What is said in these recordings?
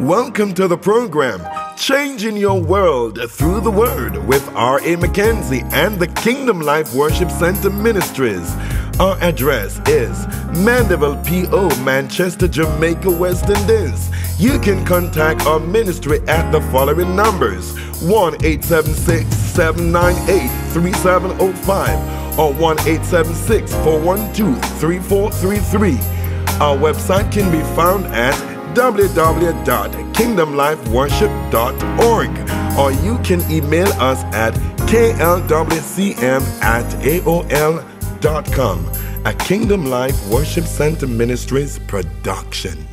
Welcome to the program, Changing Your World Through the Word with R.A. McKenzie and the Kingdom Life Worship Center Ministries. Our address is Mandeville P.O., Manchester, Jamaica, West Indies. You can contact our ministry at the following numbers 1 876 798 3705 or 1 876 412 3433. Our website can be found at www.kingdomlifeworship.org or you can email us at klwcm at aol.com. A Kingdom Life Worship Center Ministries production.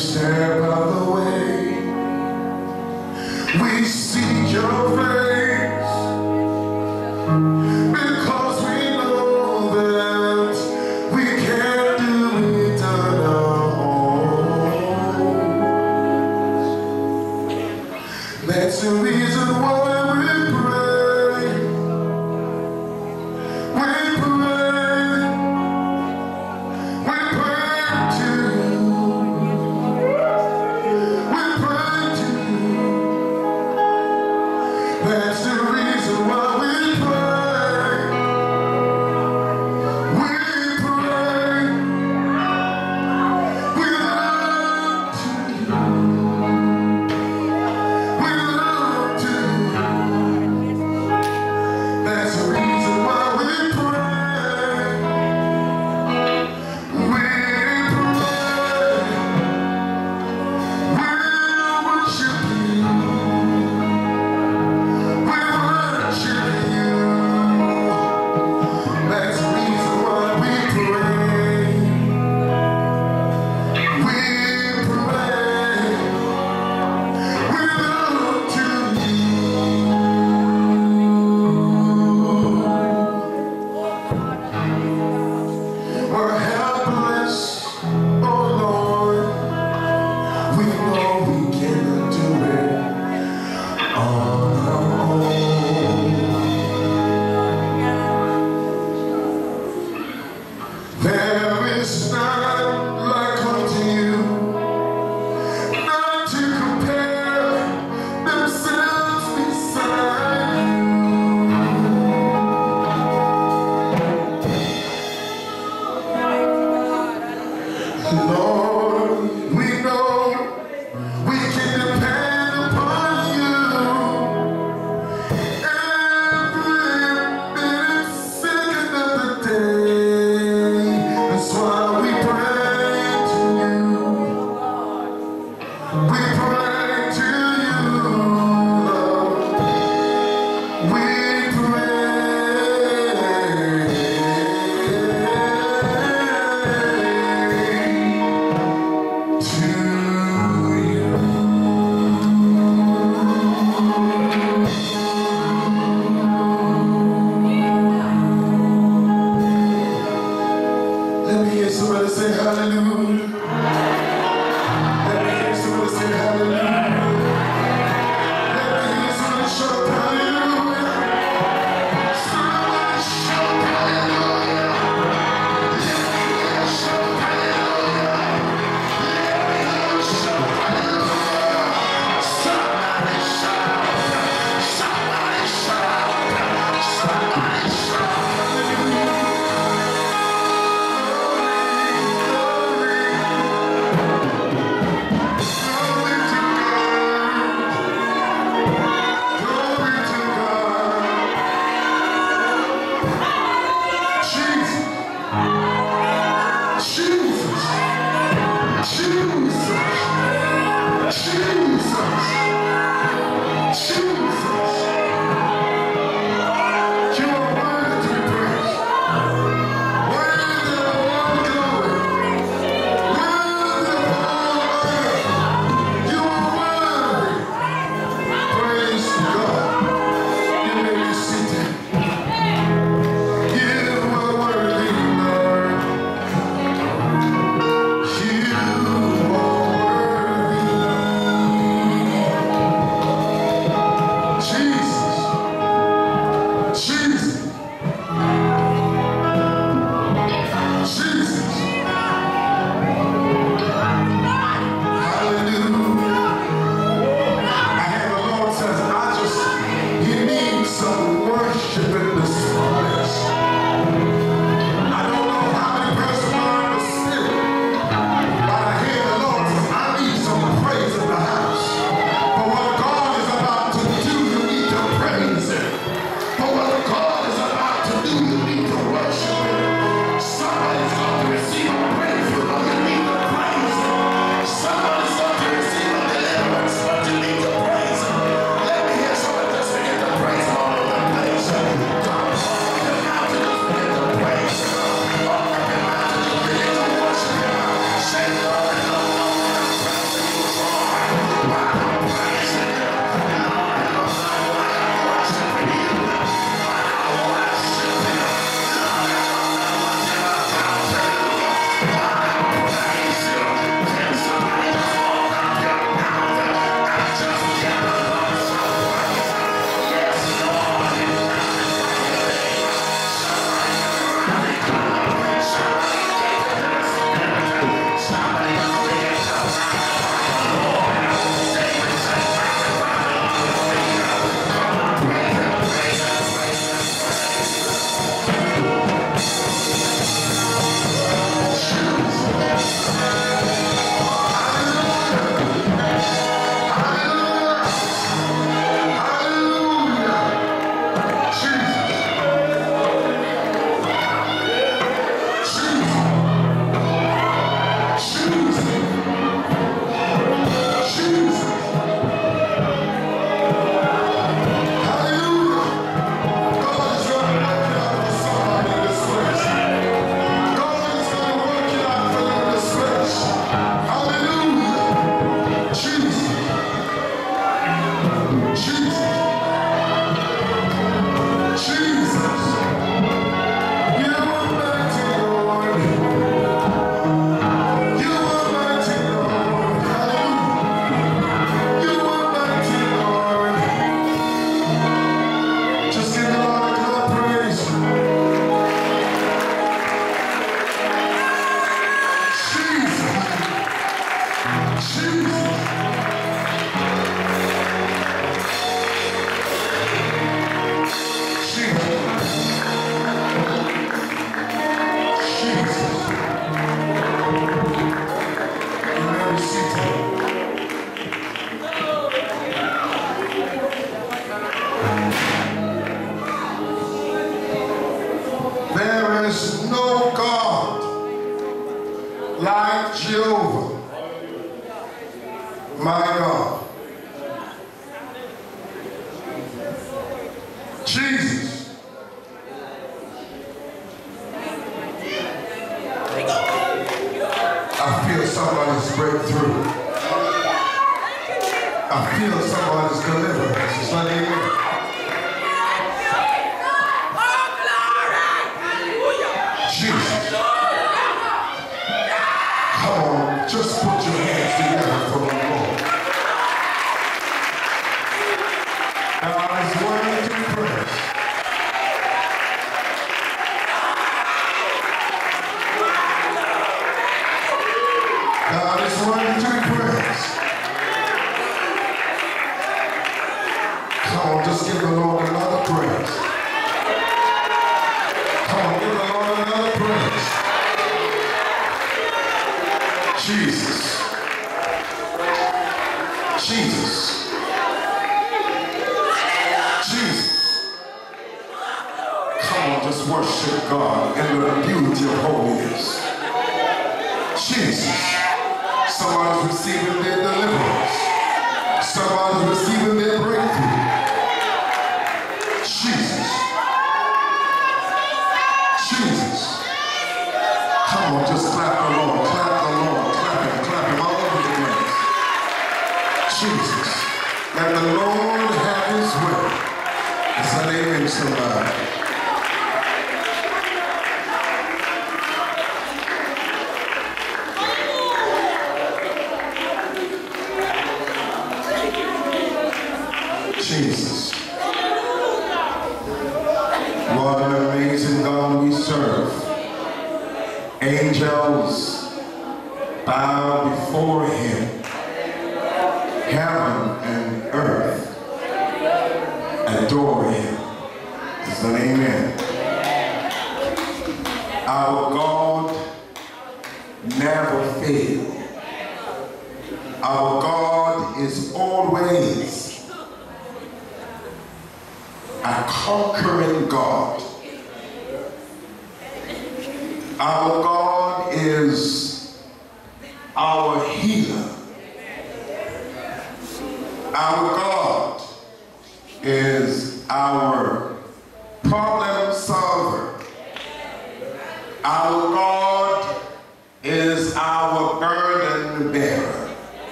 We No. Jesus.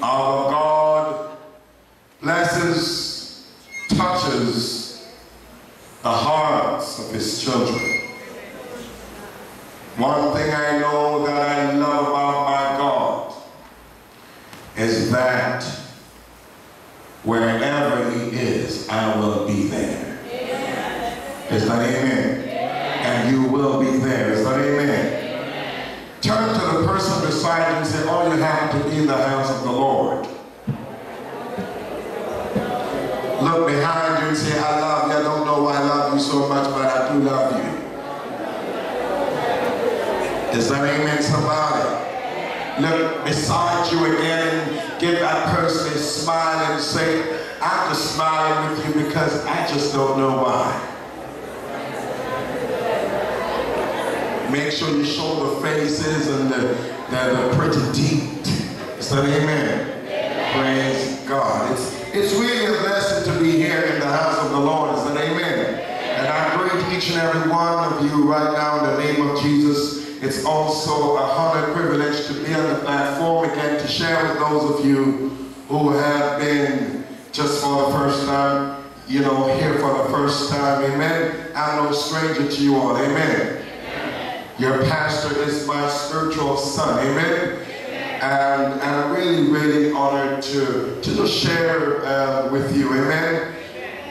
Our God blesses, touches the hearts of his children. One thing I know that I love about my God is that wherever he is, I will be there. Is that amen? And you will be there. Is that amen? Turn to the person beside you and say, oh, you have to be in the house of the Lord. Look behind you and say, I love you. I don't know why I love you so much, but I do love you. Is that amen, somebody? Look beside you again and give that person a smile and say, I'm just smiling with you because I just don't know why. Make sure you show the faces and the, the, the pretty teeth. Is that amen? Praise God. It's, it's really a blessing to be here in the house of the Lord. Is that amen? And I greet each and every one of you right now in the name of Jesus. It's also a honor privilege to be on the platform again to share with those of you who have been just for the first time, you know, here for the first time. Amen. I'm no stranger to you all. Amen. Your pastor is my spiritual son. Amen. And, and I'm really, really honored to, to just share uh, with you. Amen.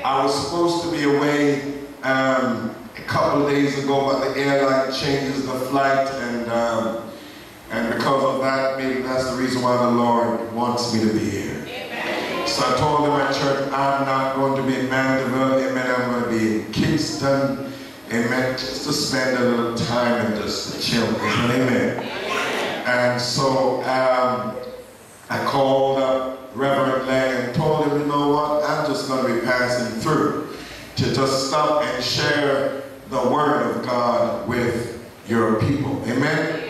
I was supposed to be away um, a couple of days ago, but the airline changes the flight, and um, and because of that, maybe that's the reason why the Lord wants me to be here. So I told them at church, I'm not going to be in Mandeville, amen. I'm going to be in Kingston, just to spend a little time and just chill, amen. And so um, I called up Reverend Lang and told him, you know what, I'm just going to be passing through. to just stop and share the word of God with your people. Amen?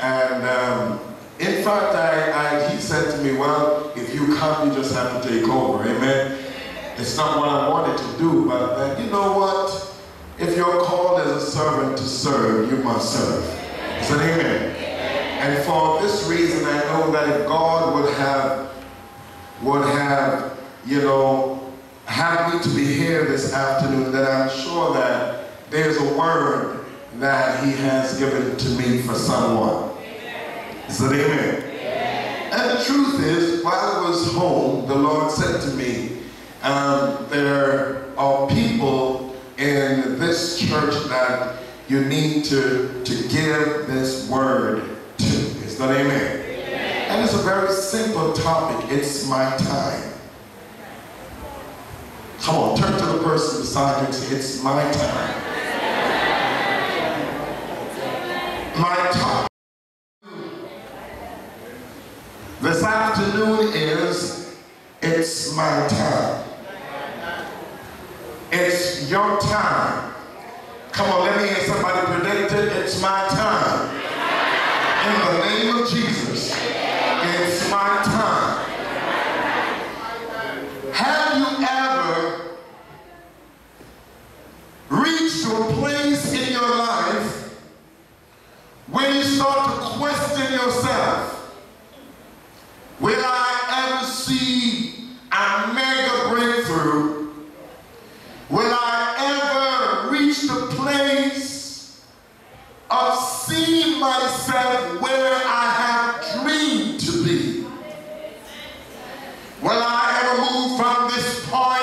And um, in fact, I, I, he said to me, well, if you come, you just have to take over. Amen? It's not what I wanted to do, but uh, you know what? If you're called as a servant to serve, you must serve. Is that amen? And for this reason, I know that if God would have, would have, you know, have me to be here this afternoon, then I'm sure that there's a word that he has given to me for someone. Is that amen? And the truth is, while I was home, the Lord said to me, um, there are people in this church that you need to, to give this word to. Is that amen? amen? And it's a very simple topic. It's my time. Come on, turn to the person beside you and say, it's my time. My topic this afternoon is, it's my time. It's your time. Come on, let me hear somebody predict it. It's my time. In the name of Jesus, it's my time. Have you ever reached a place in your life when you start to question yourself? Will I ever see a mega breakthrough? Will I ever reach the place of seeing myself where I have dreamed to be? Will I ever move from this point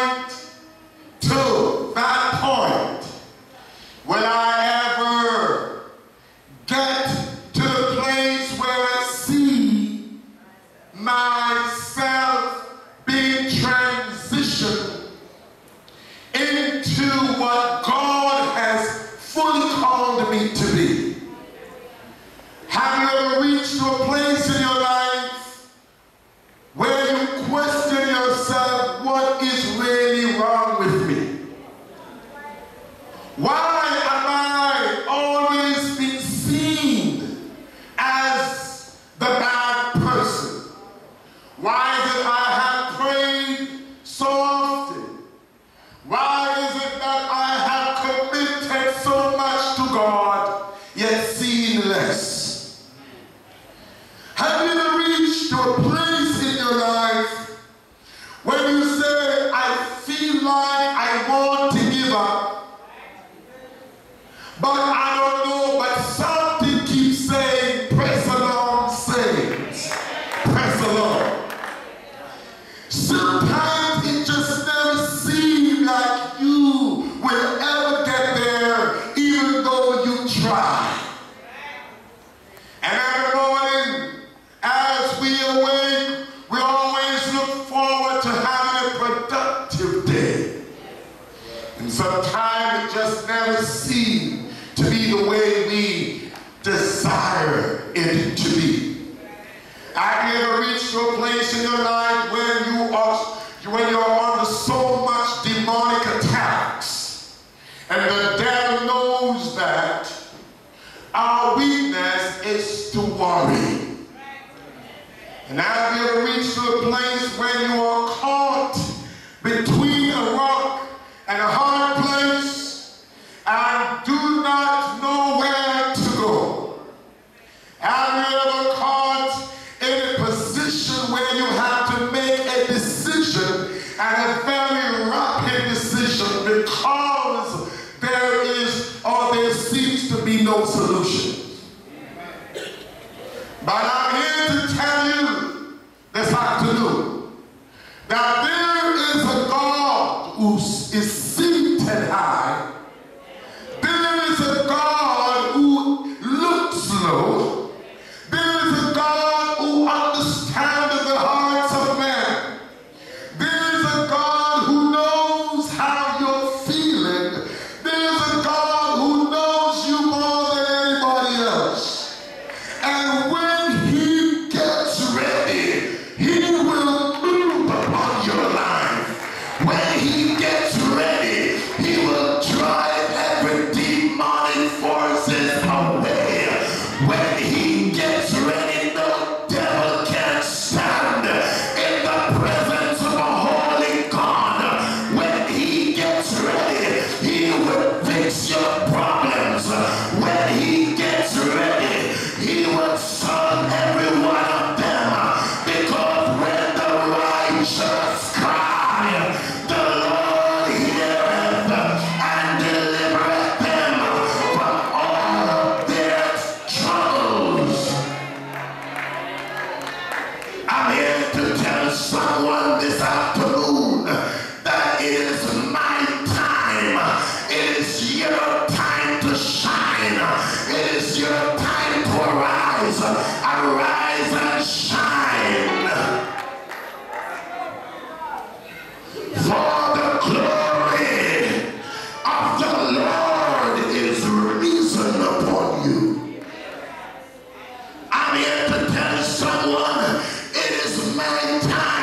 it is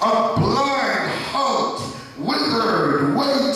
of blind, halt, withered, waiting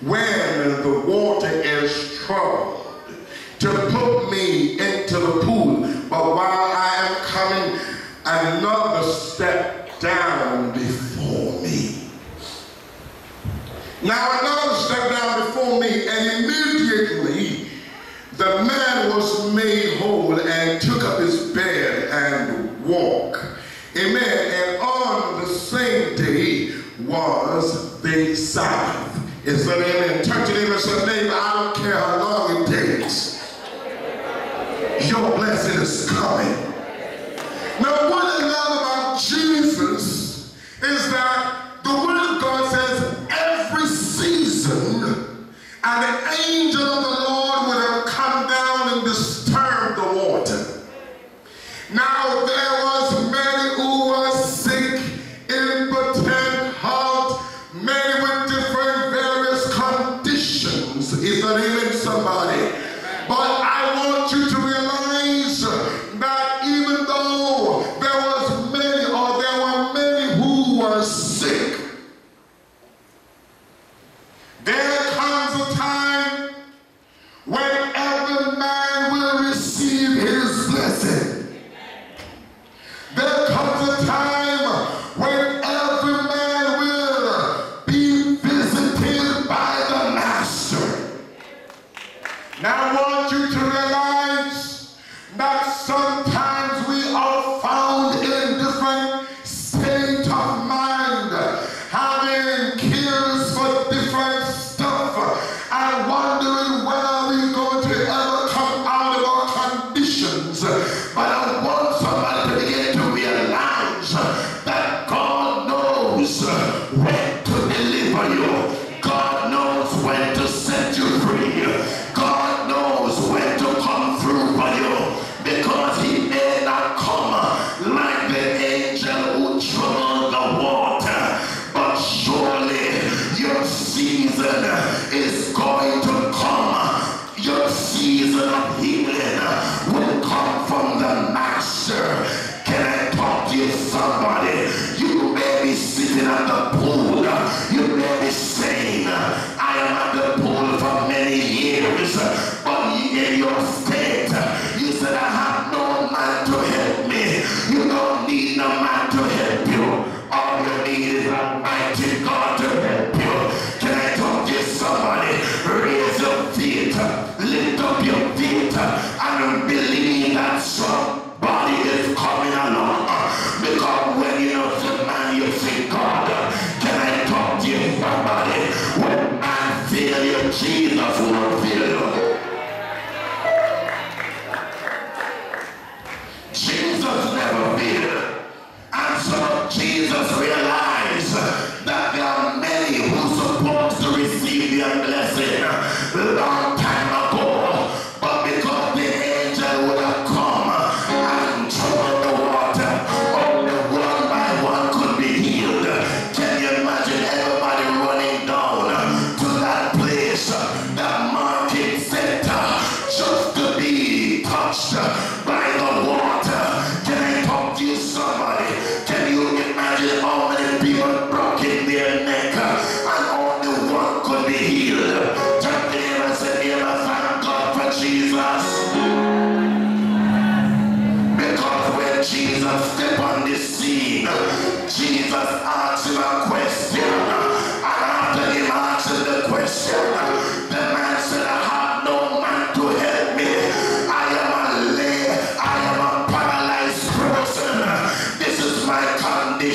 When the water is troubled to put me into the pool. But while I am coming, another step down before me. Now, ser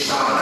sign.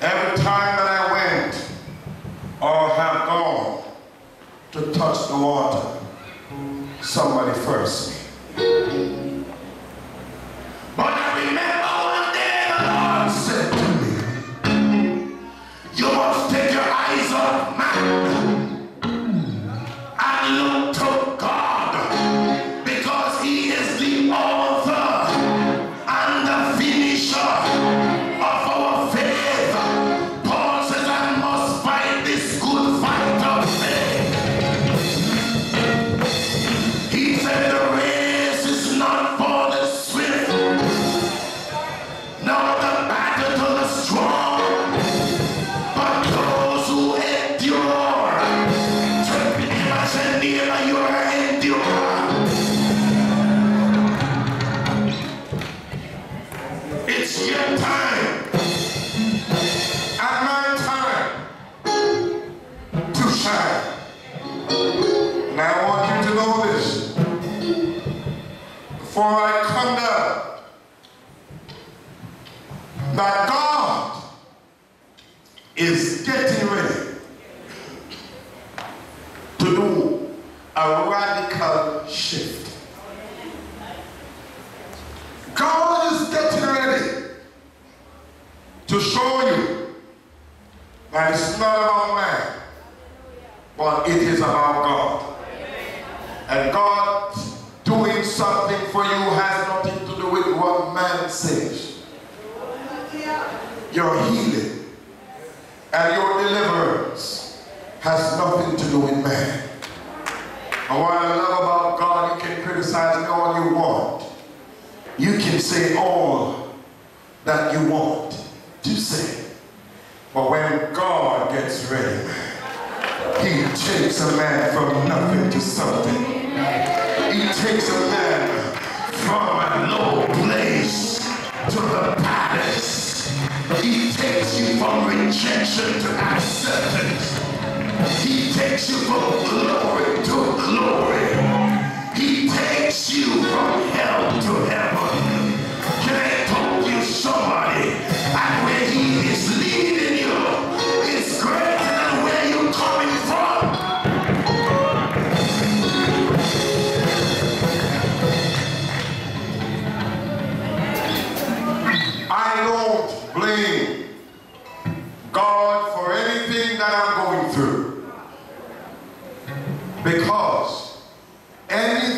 And that I love about God, you can criticize me all you want. He takes a man from nothing to something. He takes a man from a low place to the palace. He takes you from rejection to acceptance. He takes you from glory to glory. He takes you from hell to heaven.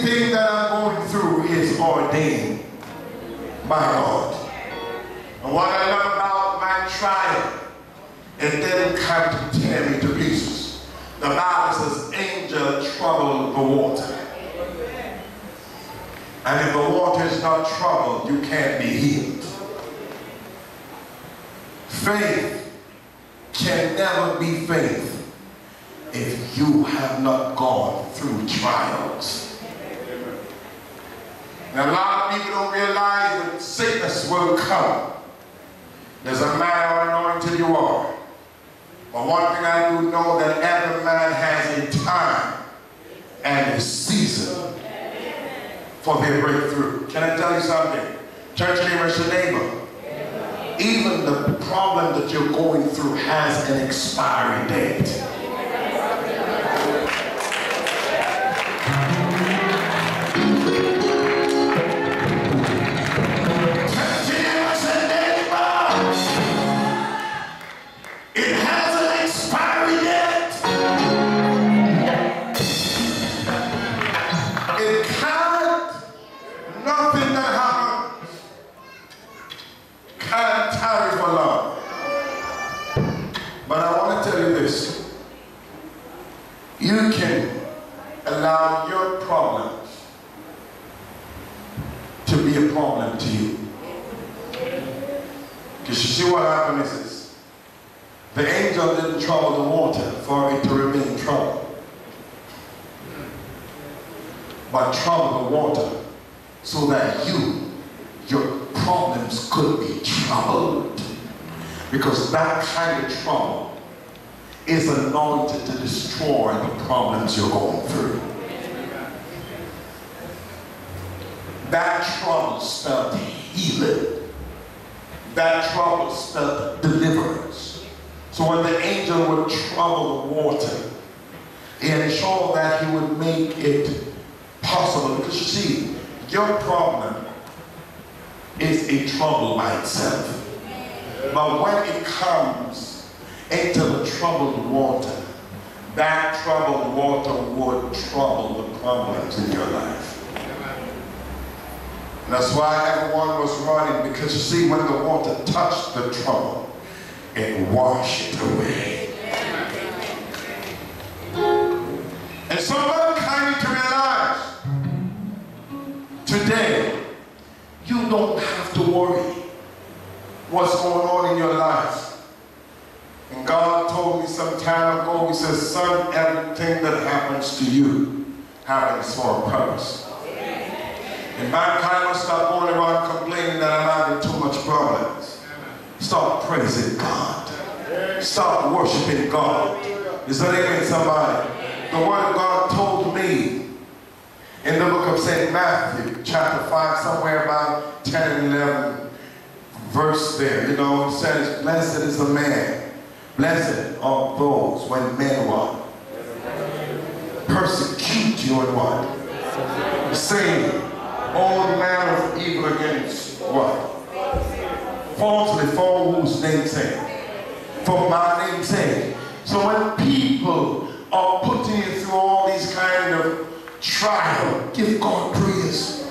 Anything that I'm going through is ordained by God. And what I love about my trial, it didn't come to tear me to pieces. The Bible says, angel troubled the water. And if the water is not troubled, you can't be healed. Faith can never be faith if you have not gone through trials. A lot of people don't realize that sickness will come. Doesn't matter how anointed you are. But one thing I do know that every man has a time and a season for their breakthrough. Can I tell you something? Church neighbors your neighbor. Even the problem that you're going through has an expiry date. You can allow your problems to be a problem to you. Because you see what happens is. The angel didn't trouble the water for it to remain troubled. But trouble the water so that you, your problems could be troubled. Because that kind of trouble is anointed to destroy the problems you're going through. That trouble spelled healing. That trouble spelled deliverance. So when the angel would trouble the water, he ensured that he would make it possible. Because you see, your problem is a trouble by itself. But when it comes into the troubled water, that troubled water would trouble the problems in your life. And that's why everyone was running because you see, when the water touched the trouble, it washed it away. And somebody kind of to realize today, you don't have to worry what's going on in your life. And God told me some time ago, He says, son, everything that happens to you happens for a purpose. And mankind must stop going around complaining that I'm having too much problems. Stop praising God. Stop worshiping God. Is that amen, somebody? The word God told me in the book of St. Matthew, chapter 5, somewhere about 10 and 11 verse there. You know, it says, Blessed is the man, blessed are those when men what? Persecute you and what? Saying all manner of evil against what? Falsely for whose name sake? For my name's sake. So when people are putting you through all these kind of trial, give God praise.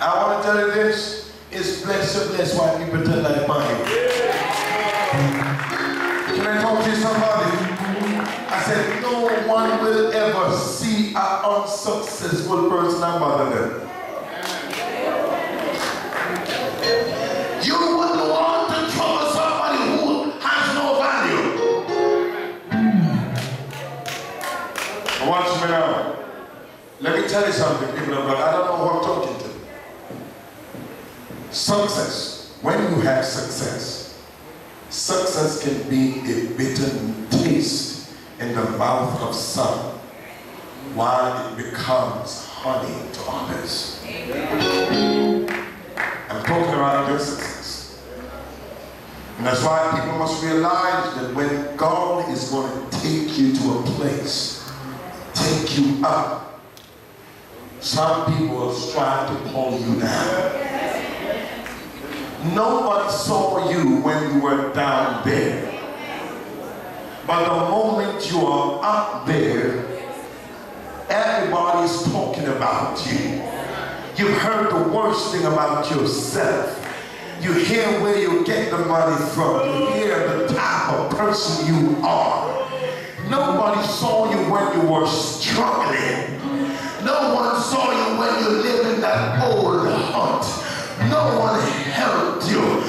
I want to tell you this. It's blessed, blessed why people tell like mine. I talk to somebody. I said, no one will ever see an unsuccessful person and bother them. You wouldn't want to trouble somebody who has no value. Hmm. Watch me now. Let me tell you something, people of God. I don't know who I'm talking to. Success. When you have success, success can be a bitter taste in the mouth of some while it becomes honey to others. I'm talking about your success. And that's why people must realize that when God is going to take you to a place, take you up, some people will strive to pull you down. No one saw you when you were down there. But the moment you are up there, everybody's talking about you. You've heard the worst thing about yourself. You hear where you get the money from. You hear the type of person you are. Nobody saw you when you were struggling. No one saw you when you lived in that old hut. No one helped you.